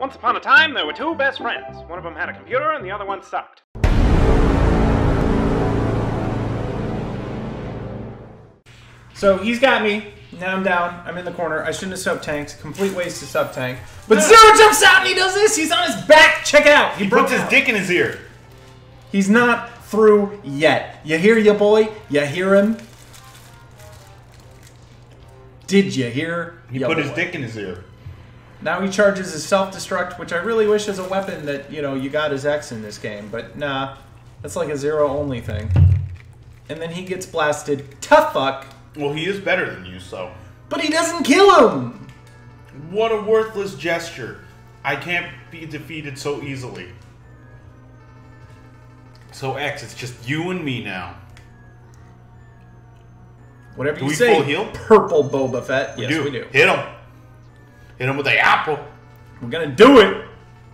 Once upon a time, there were two best friends. One of them had a computer, and the other one sucked. So he's got me. Now I'm down. I'm in the corner. I shouldn't have sub tanked. Complete waste of sub tank. But Zero jumps out and he does this. He's on his back. Check it out. He, He broke puts his out. dick in his ear. He's not through yet. You hear ya, boy? You hear him? Did you hear? He ya, put his dick in his ear. Now he charges his self-destruct, which I really wish is a weapon that, you know, you got as X in this game. But nah, that's like a zero-only thing. And then he gets blasted. Tough fuck. Well, he is better than you, so. But he doesn't kill him! What a worthless gesture. I can't be defeated so easily. So, X, it's just you and me now. Whatever Do you we say, full heal? purple Boba Fett. yes, we do. Hit him. Hit him with the apple. We're gonna do it!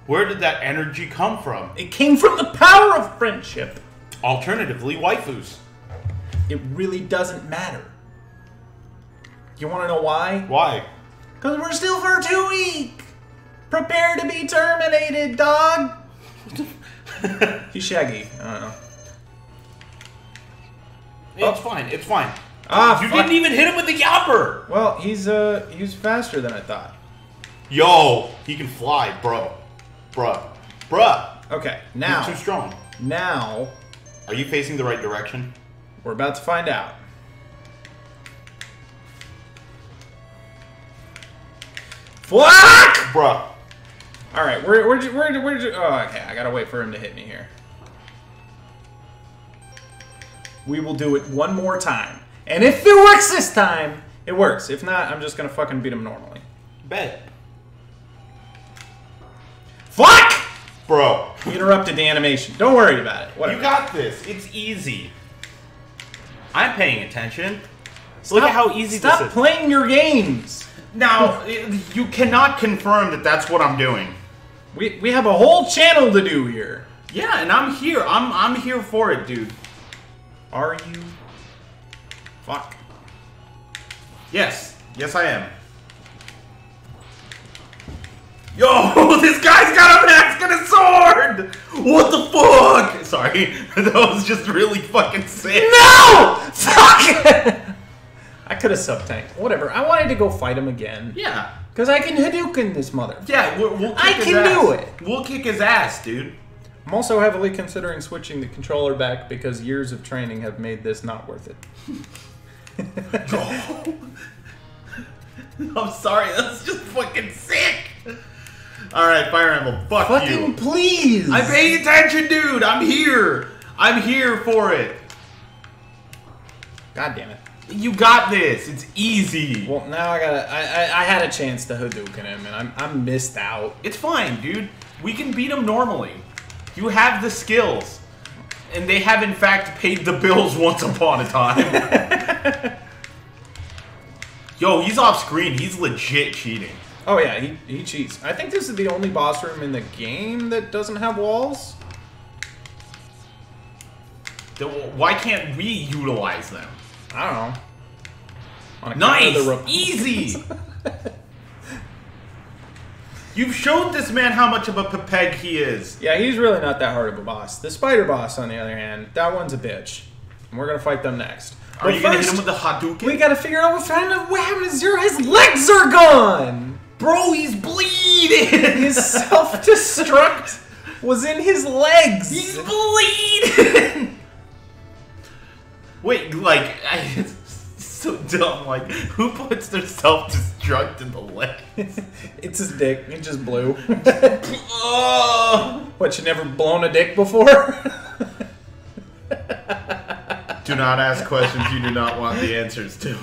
Where did that energy come from? It came from the power of friendship. Alternatively, waifus. It really doesn't matter. You wanna know why? Why? Because we're still far too weak! Prepare to be terminated, dog! He's shaggy. I don't know. It's fine. It's fine. Ah, you fuck. didn't even hit him with the yapper. Well, he's uh he's faster than I thought. Yo, he can fly, bro. Bruh. Bruh. Okay, He's now too strong. now Are you facing the right direction? we're about to find out. Fuck! Bruh. All right, where where'd you where'd you, where'd you, oh okay, I gotta wait for him to hit me here. We will do it one more time, and if it works this time, it works. If not, I'm just gonna fucking beat him normally. Bet. Fuck! Bro. You interrupted the animation. Don't worry about it. Whatever. You got this. It's easy. I'm paying attention. Look at how easy Stop this is. Stop playing your games. now, you cannot confirm that that's what I'm doing. We we have a whole channel to do here. Yeah, and I'm here. I'm I'm here for it, dude. Are you? Fuck. Yes. Yes, I am. Yo, this guy's got an axe and a sword! What the fuck? Sorry, that was just really fucking sick. No! Fuck! I could have sub tanked. Whatever. I wanted to go fight him again. Yeah. Because I can Hadouken this mother. Yeah, we'll, we'll kick I can ass. do it. We'll kick his ass, dude. I'm also heavily considering switching the controller back because years of training have made this not worth it. I'm sorry, that's just fucking sick. All right, Fire Emblem, fuck Fucking you. please! I'm paying attention, dude. I'm here. I'm here for it. God damn it. You got this. It's easy. Well, now I gotta. I, I, I had a chance to Hadouken him, and I'm, I'm missed out. It's fine, dude. We can beat him normally. You have the skills. And they have, in fact, paid the bills once upon a time. Yo, he's off screen. He's legit cheating. Oh yeah, he, he cheats. I think this is the only boss room in the game that doesn't have walls. Then Why can't we utilize them? I don't know. On Nice! the Easy! You've showed this man how much of a pepeg he is. Yeah, he's really not that hard of a boss. The spider boss, on the other hand, that one's a bitch. And we're gonna fight them next. Are But you gonna hit him with the Hadouken? We gotta figure out what kind of what happened to Zero. His legs are gone! Bro, he's bleeding! His self-destruct was in his legs! He's bleeding! Wait, like, I, it's so dumb. Like, who puts their self-destruct in the legs? it's his dick. It just blew. oh! what, you never blown a dick before? Do not ask questions you do not want the answers to.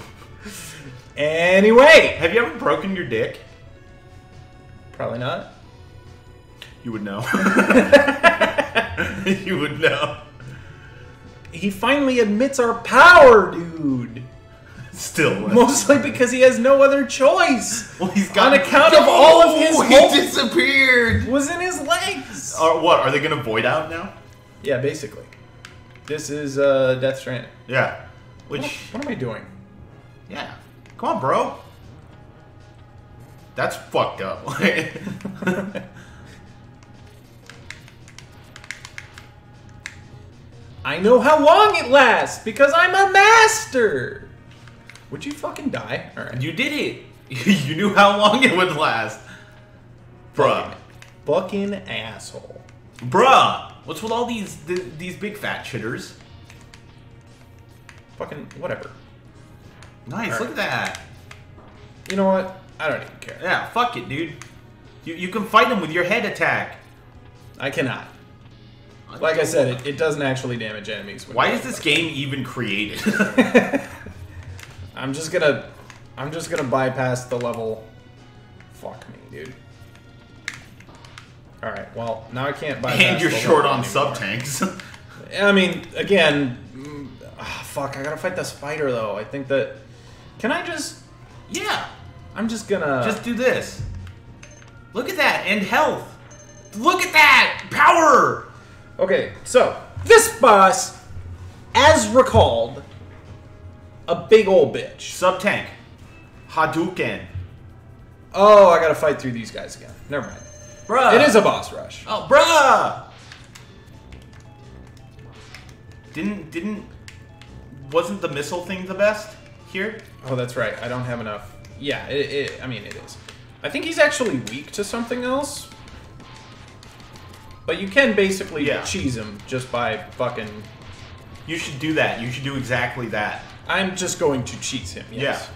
anyway! Have you ever broken your dick? Probably not. You would know. you would know. He finally admits our power, dude! Still. Mostly because he has no other choice! well, he's got On account of all of his he disappeared. Was in his legs! Or what? Are they gonna void out now? Yeah, basically. This is uh, Death Stranding. Yeah. What, Which, what am I doing? yeah. Come on, bro. That's fucked up. I know how long it lasts because I'm a master. Would you fucking die? You did it. you knew how long it would last. Bruh. Fucking, fucking asshole. Bruh. What's with all these th these big fat shitters? Fucking whatever. Nice. Look at that. You know what? I don't even care. Yeah. Fuck it, dude. You you can fight him with your head attack. I cannot. Like I said, it, it doesn't actually damage enemies. Why is this game even created? I'm just gonna, I'm just gonna bypass the level. Fuck me, dude. All right. Well, now I can't bypass. and you're short on anymore. sub tanks. I mean, again, mm, ah, fuck. I gotta fight the spider though. I think that. Can I just? yeah. I'm just gonna. Just do this. Look at that and health. Look at that power. Okay, so this boss, as recalled, a big old bitch. Sub tank. Hadouken. Oh, I gotta fight through these guys again. Never mind. Bruh. It is a boss rush. Oh, bruh! Didn't didn't wasn't the missile thing the best here? Oh, that's right. I don't have enough. Yeah, it, it, I mean, it is. I think he's actually weak to something else. But you can basically Yeah. cheese him just by fucking. You should do that. You should do exactly that. I'm just going to cheese him. Yes.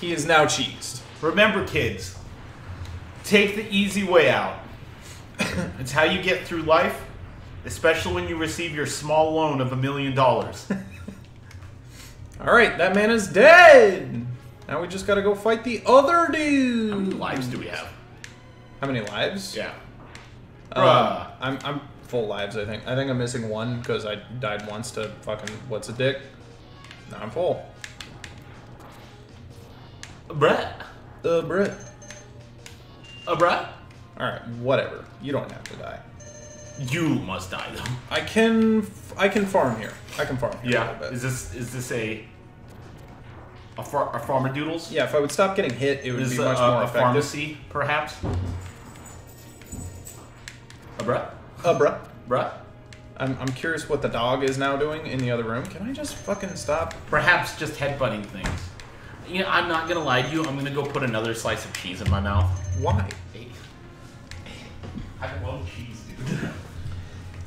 He is now cheesed. Remember, kids, take the easy way out. it's how you get through life, especially when you receive your small loan of a million dollars. All right, that man is dead. Now we just gotta go fight the other dude. How many lives do we have? How many lives? Yeah. Bruh. I'm I'm full lives. I think. I think I'm missing one because I died once to fucking what's a dick. Now I'm full. Bruh. The Brit. Uh, bruh? All right, whatever. You don't have to die. You must die though. I can I can farm here. I can farm here a Yeah. little bit. Is this is this a a, far, a farmer doodles? yeah, if I would stop getting hit, it would Is be a, much a, more a effective. pharmacy perhaps? A bruh? Uh, bruh. Bruh? I'm, I'm curious what the dog is now doing in the other room. Can I just fucking stop? Perhaps just headbutting things. You know, I'm not gonna lie to you. I'm gonna go put another slice of cheese in my mouth. Why? I love cheese, dude.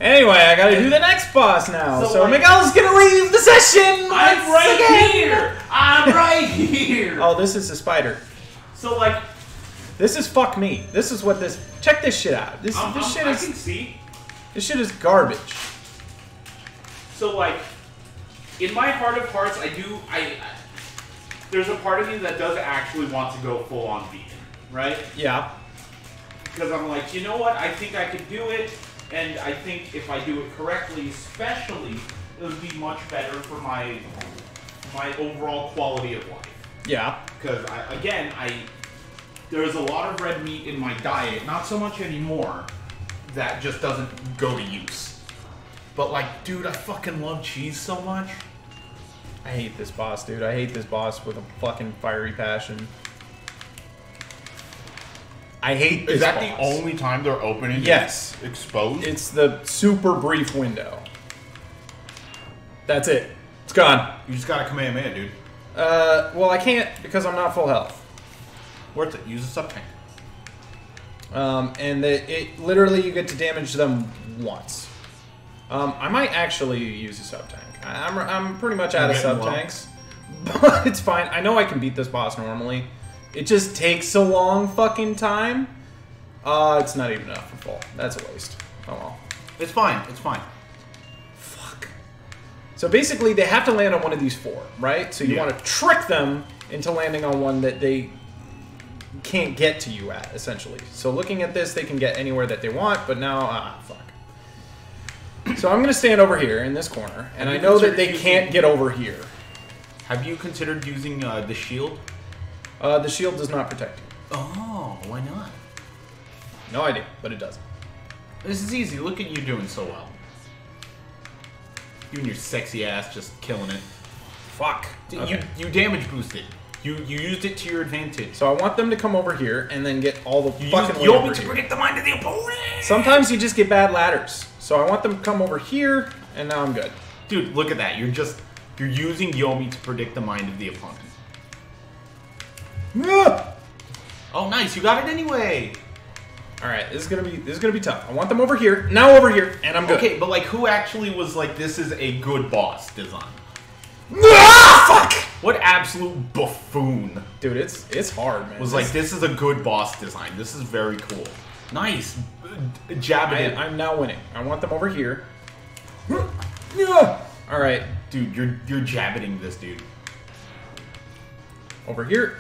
Anyway, I gotta do the next boss now. So, So, like- Miguel's gonna leave the session. I'm right again. here. I'm right here. Oh, this is a spider. So like, This is fuck me. This is what this. Check this shit out. This I'm, this I'm- shit I is can see. this shit is garbage. So like, in my heart of hearts, I do. I, I there's a part of me that does actually want to go full on vegan, right? Yeah. because I'm like, you know what? I think I could do it, and I think if I do it correctly, especially, it would be much better for my my overall quality of life. Yeah. Because I, again, I there's a lot of red meat in my diet, not so much anymore. That just doesn't go to use. But like, dude, I fucking love cheese so much. I hate this boss, dude. I hate this boss with a fucking fiery passion. I hate Is that boss. the only time they're opening? Yes. Exposed? It's the super brief window. That's it. It's gone. You just got a command man, dude. Uh, well, I can't because I'm not full health. Worth it. Use a sub tank. Um, and the, it literally you get to damage them once. Um, I might actually use a sub tank. I- I'm, I'm pretty much out of sub tanks, but it's fine. I know I can beat this boss normally. It just takes a long fucking time. Uh, it's not even enough for full. That's a waste. Oh well. It's fine. It's fine. Fuck. So basically, they have to land on one of these four, right? So you Yeah. want to trick them into landing on one that they can't get to you at, essentially. So looking at this, they can get anywhere that they want, but now, ah, fuck. So I'm gonna stand over here in this corner, and I know that they using- can't get over here. Have you considered using uh, the shield? Uh, the shield does not protect you. Oh, why not? No idea, but it does. This is easy. Look at you doing so well. You and your sexy ass just killing it. Fuck. Okay. You you damage boosted. You you used it to your advantage. So I want them to come over here and then get all the You fucking used way Yomi over to here. predict the mind of the opponent. Sometimes you just get bad ladders. So I want them to come over here, and now I'm good. Dude, look at that. You're just you're using Yomi to predict the mind of the opponent. Oh, nice. You got it anyway. All right, this is gonna be this is gonna be tough. I want them over here, now over here, and I'm good. Okay, but like, who actually was like, this is a good boss design? Ah, fuck! What absolute buffoon Dude, it's it's hard, man. was like, this is a good boss design. This is very cool. Nice. Jab I, it in. I'm now winning. I want them over here. Yeah. All right, Dude, you're you're jabbiting this dude. over here.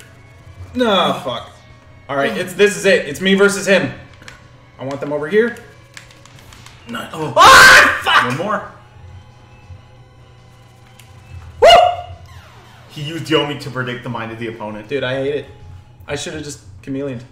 No, fuck. All right, it's this is it. It's me versus him. I want them over here. No. Oh. Ah, fuck! One more. Woo! He used Yomi to predict the mind of the opponent. Dude, I hate it. I should have just chameleoned.